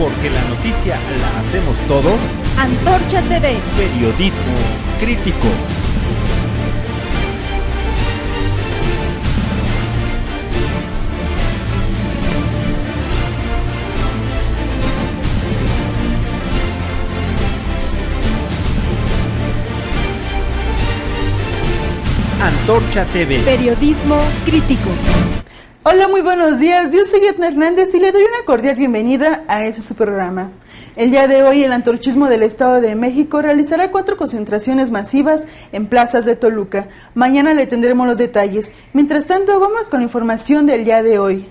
porque la noticia la hacemos todos. Antorcha TV. Periodismo crítico. Antorcha TV. Periodismo crítico. Hola, muy buenos días. Yo soy Edna Hernández y le doy una cordial bienvenida a este su programa. El día de hoy el antorchismo del Estado de México realizará cuatro concentraciones masivas en plazas de Toluca. Mañana le tendremos los detalles. Mientras tanto, vamos con la información del día de hoy.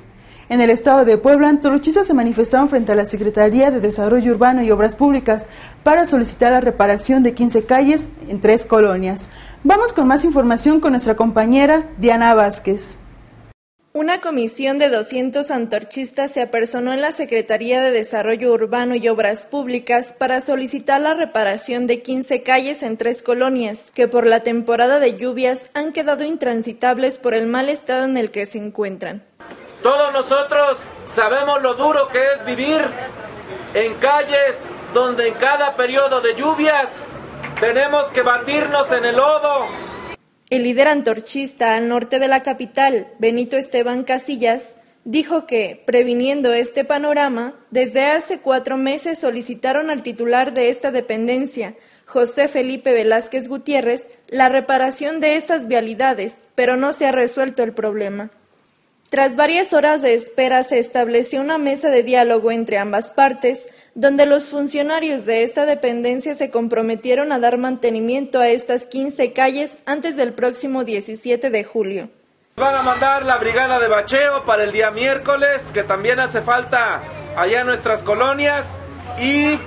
En el estado de Puebla, antorchistas se manifestaron frente a la Secretaría de Desarrollo Urbano y Obras Públicas para solicitar la reparación de 15 calles en tres colonias. Vamos con más información con nuestra compañera Diana Vázquez. Una comisión de 200 antorchistas se apersonó en la Secretaría de Desarrollo Urbano y Obras Públicas para solicitar la reparación de 15 calles en tres colonias, que por la temporada de lluvias han quedado intransitables por el mal estado en el que se encuentran. Todos nosotros sabemos lo duro que es vivir en calles donde en cada periodo de lluvias tenemos que batirnos en el lodo. El líder antorchista al norte de la capital, Benito Esteban Casillas, dijo que, previniendo este panorama, desde hace cuatro meses solicitaron al titular de esta dependencia, José Felipe Velázquez Gutiérrez, la reparación de estas vialidades, pero no se ha resuelto el problema. Tras varias horas de espera se estableció una mesa de diálogo entre ambas partes, donde los funcionarios de esta dependencia se comprometieron a dar mantenimiento a estas 15 calles antes del próximo 17 de julio. Van a mandar la brigada de bacheo para el día miércoles, que también hace falta allá en nuestras colonias, y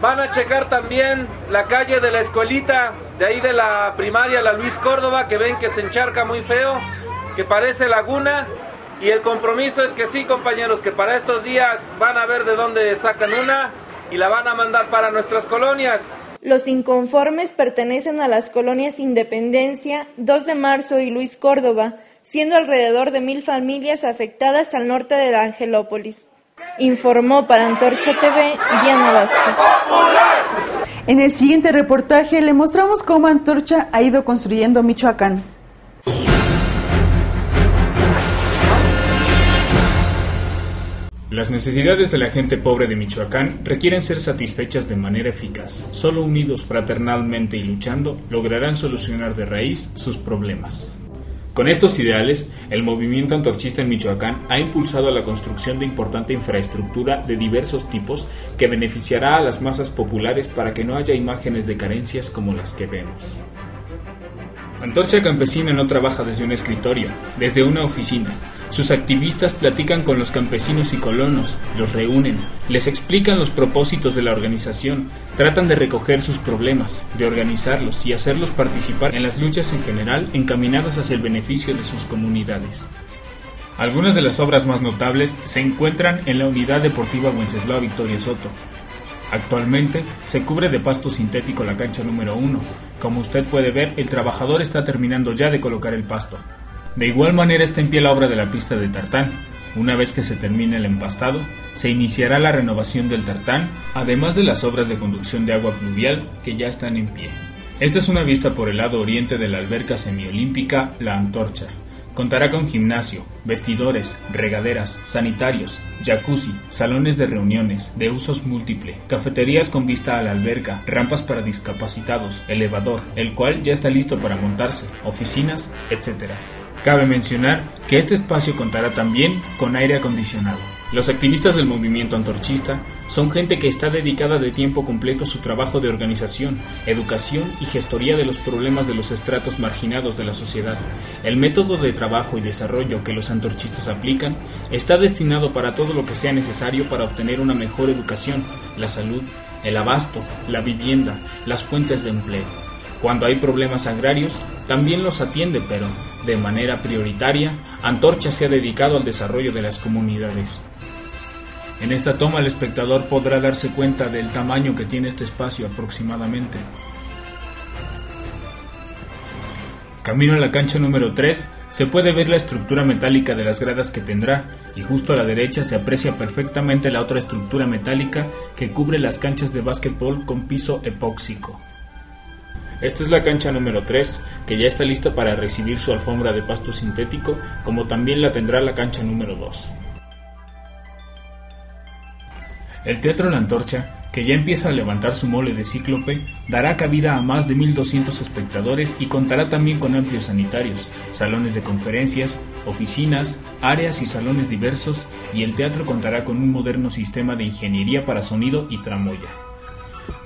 van a checar también la calle de la escuelita, de ahí de la primaria, la Luis Córdoba, que ven que se encharca muy feo que parece laguna. Y el compromiso es que sí, compañeros, que para estos días van a ver de dónde sacan una y la van a mandar para nuestras colonias. Los inconformes pertenecen a las colonias Independencia, 2 de marzo y Luis Córdoba, siendo alrededor de mil familias afectadas al norte de la Angelópolis. Informó para Antorcha TV Diana Vázquez. En el siguiente reportaje le mostramos cómo Antorcha ha ido construyendo Michoacán. Las necesidades de la gente pobre de Michoacán requieren ser satisfechas de manera eficaz. Solo unidos fraternalmente y luchando lograrán solucionar de raíz sus problemas. Con estos ideales, el movimiento antorchista en Michoacán ha impulsado la construcción de importante infraestructura de diversos tipos que beneficiará a las masas populares para que no haya imágenes de carencias como las que vemos. Antorcha Campesina no trabaja desde un escritorio, desde una oficina. Sus activistas platican con los campesinos y colonos, los reúnen, les explican los propósitos de la organización, tratan de recoger sus problemas, de organizarlos y hacerlos participar en las luchas en general encaminadas hacia el beneficio de sus comunidades. Algunas de las obras más notables se encuentran en la Unidad Deportiva Wenceslao Victoria Soto, Actualmente se cubre de pasto sintético la cancha número 1. Como usted puede ver, el trabajador está terminando ya de colocar el pasto. De igual manera está en pie la obra de la pista de tartán. Una vez que se termine el empastado, se iniciará la renovación del tartán, además de las obras de conducción de agua pluvial que ya están en pie. Esta es una vista por el lado oriente de la alberca semiolímpica La Antorcha, Contará con gimnasio, vestidores, regaderas, sanitarios, jacuzzi, salones de reuniones, de usos múltiple, cafeterías con vista a la alberca, rampas para discapacitados, elevador, el cual ya está listo para montarse, oficinas, etc. Cabe mencionar que este espacio contará también con aire acondicionado. Los activistas del movimiento antorchista son gente que está dedicada de tiempo completo a su trabajo de organización, educación y gestoría de los problemas de los estratos marginados de la sociedad. El método de trabajo y desarrollo que los antorchistas aplican está destinado para todo lo que sea necesario para obtener una mejor educación, la salud, el abasto, la vivienda, las fuentes de empleo. Cuando hay problemas agrarios, también los atiende, pero de manera prioritaria, Antorcha se ha dedicado al desarrollo de las comunidades. En esta toma el espectador podrá darse cuenta del tamaño que tiene este espacio aproximadamente. Camino a la cancha número 3, Se puede ver la estructura metálica de las gradas que tendrá y justo a la derecha se aprecia perfectamente la otra estructura metálica que cubre las canchas de básquetbol con piso epóxico. Esta es la cancha número 3, que ya está lista para recibir su alfombra de pasto sintético, como también la tendrá la cancha número 2. El Teatro La Antorcha que ya empieza a levantar su mole de cíclope, dará cabida a más de 1.200 espectadores y contará también con amplios sanitarios, salones de conferencias, oficinas, áreas y salones diversos, y el teatro contará con un moderno sistema de ingeniería para sonido y tramoya.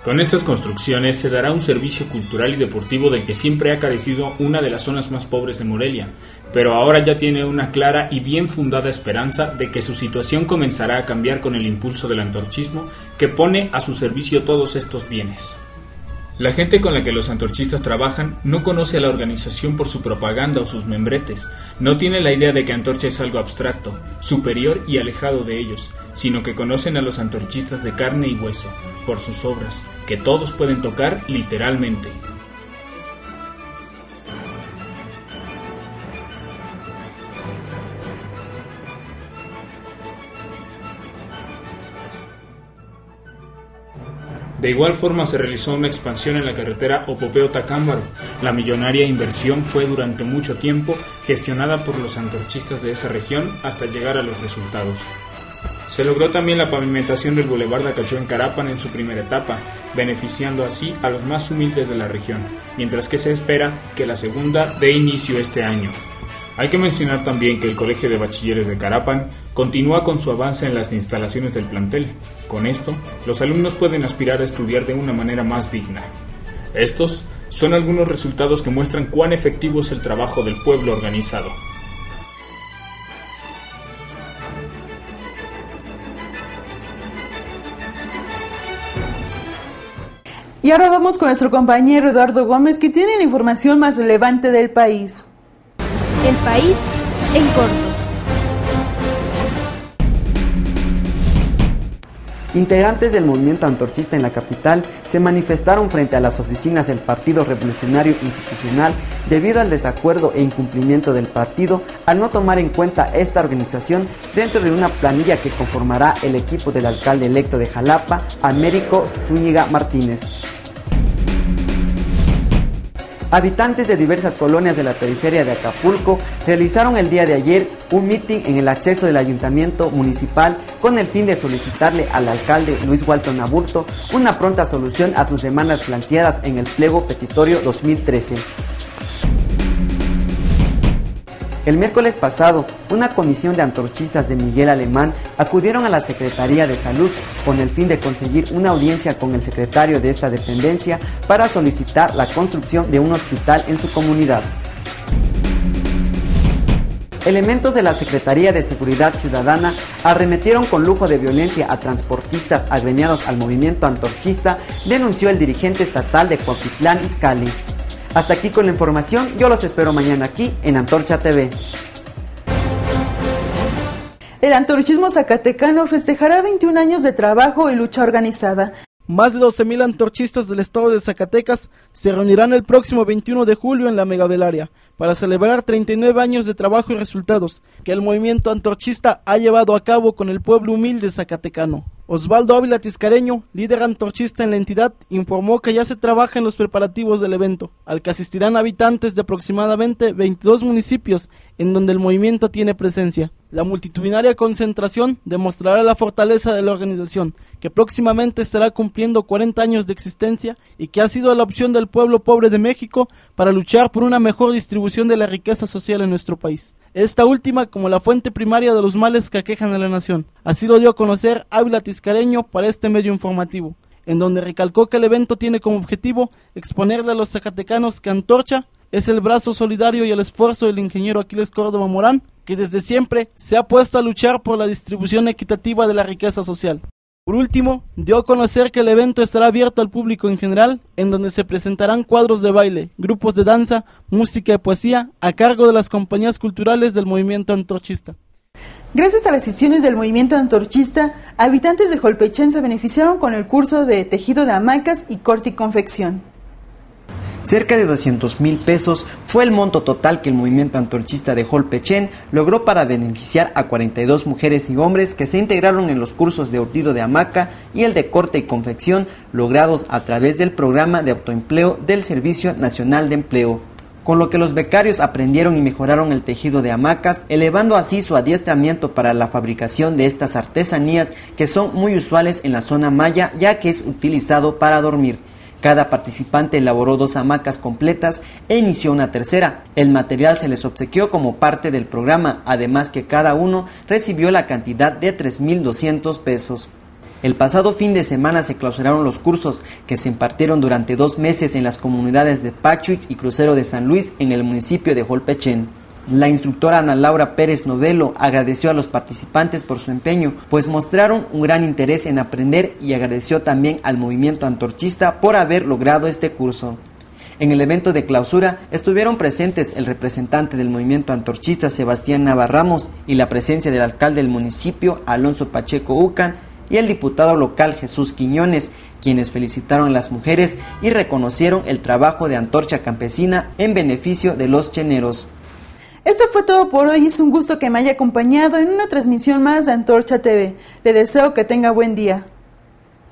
Con estas construcciones se dará un servicio cultural y deportivo del que siempre ha carecido una de las zonas más pobres de Morelia, pero ahora ya tiene una clara y bien fundada esperanza de que su situación comenzará a cambiar con el impulso del antorchismo que pone a su servicio todos estos bienes. La gente con la que los antorchistas trabajan no conoce a la organización por su propaganda o sus membretes, no tiene la idea de que Antorcha es algo abstracto, superior y alejado de ellos, sino que conocen a los antorchistas de carne y hueso, por sus obras, que todos pueden tocar literalmente. De igual forma se realizó una expansión en la carretera Opopeo-Tacámbaro. La millonaria inversión fue durante mucho tiempo gestionada por los antorchistas de esa región hasta llegar a los resultados. Se logró también la pavimentación del Boulevard de Acachó en Carapan en su primera etapa, beneficiando así a los más humildes de la región, mientras que se espera que la segunda dé inicio este año. Hay que mencionar también que el Colegio de Bachilleres de Carapan continúa con su avance en las instalaciones del plantel. Con esto, los alumnos pueden aspirar a estudiar de una manera más digna. Estos son algunos resultados que muestran cuán efectivo es el trabajo del pueblo organizado. Y ahora vamos con nuestro compañero Eduardo Gómez que tiene la información más relevante del país. El país en corto. Integrantes del movimiento antorchista en la capital se manifestaron frente a las oficinas del Partido Revolucionario Institucional debido al desacuerdo e incumplimiento del partido al no tomar en cuenta esta organización dentro de una planilla que conformará el equipo del alcalde electo de Jalapa, Américo Zúñiga Martínez. Habitantes de diversas colonias de la periferia de Acapulco realizaron el día de ayer un mitin en el acceso del ayuntamiento municipal con el fin de solicitarle al alcalde Luis Walton Aburto una pronta solución a sus demandas planteadas en el pliego petitorio 2013. El miércoles pasado, una comisión de antorchistas de Miguel Alemán acudieron a la Secretaría de Salud con el fin de conseguir una audiencia con el secretario de esta dependencia para solicitar la construcción de un hospital en su comunidad. Elementos de la Secretaría de Seguridad Ciudadana arremetieron con lujo de violencia a transportistas agremiados al movimiento antorchista, denunció el dirigente estatal de Coapitlán Izcalli. Hasta aquí con la información, yo los espero mañana aquí en Antorcha TV. El antorchismo zacatecano festejará 21 años de trabajo y lucha organizada. Más de 12.000 antorchistas del estado de Zacatecas se reunirán el próximo 21 de julio en la Megavelaria para celebrar 39 años de trabajo y resultados que el movimiento antorchista ha llevado a cabo con el pueblo humilde zacatecano. Osvaldo Ávila Tiscareño, líder antorchista en la entidad, informó que ya se trabaja en los preparativos del evento, al que asistirán habitantes de aproximadamente 22 municipios en donde el movimiento tiene presencia. La multitudinaria concentración demostrará la fortaleza de la organización, que próximamente estará cumpliendo 40 años de existencia y que ha sido la opción del pueblo pobre de México para luchar por una mejor distribución de la riqueza social en nuestro país esta última como la fuente primaria de los males que aquejan a la nación. Así lo dio a conocer Ávila Tiscareño para este medio informativo, en donde recalcó que el evento tiene como objetivo exponerle a los zacatecanos que Antorcha es el brazo solidario y el esfuerzo del ingeniero Aquiles Córdoba Morán, que desde siempre se ha puesto a luchar por la distribución equitativa de la riqueza social. Por último, dio a conocer que el evento estará abierto al público en general, en donde se presentarán cuadros de baile, grupos de danza, música y poesía a cargo de las compañías culturales del movimiento antorchista. Gracias a las sesiones del movimiento antorchista, habitantes de Jolpechén se beneficiaron con el curso de tejido de hamacas y corte y confección. Cerca de 200 mil pesos fue el monto total que el movimiento antorchista de Holpechen logró para beneficiar a 42 mujeres y hombres que se integraron en los cursos de urtido de hamaca y el de corte y confección logrados a través del programa de autoempleo del Servicio Nacional de Empleo con lo que los becarios aprendieron y mejoraron el tejido de hamacas, elevando así su adiestramiento para la fabricación de estas artesanías que son muy usuales en la zona maya ya que es utilizado para dormir. Cada participante elaboró dos hamacas completas e inició una tercera. El material se les obsequió como parte del programa, además que cada uno recibió la cantidad de 3.200 pesos. El pasado fin de semana se clausuraron los cursos que se impartieron durante dos meses en las comunidades de Pachuix y Crucero de San Luis en el municipio de Holpechen. La instructora Ana Laura Pérez Novelo agradeció a los participantes por su empeño, pues mostraron un gran interés en aprender y agradeció también al movimiento antorchista por haber logrado este curso. En el evento de clausura estuvieron presentes el representante del movimiento antorchista Sebastián Navarramos y la presencia del alcalde del municipio Alonso Pacheco Ucan y el diputado local Jesús Quiñones, quienes felicitaron a las mujeres y reconocieron el trabajo de Antorcha Campesina en beneficio de los cheneros. Esto fue todo por hoy. Es un gusto que me haya acompañado en una transmisión más de Antorcha TV. Le deseo que tenga buen día.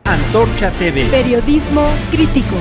Antorcha TV. Periodismo crítico.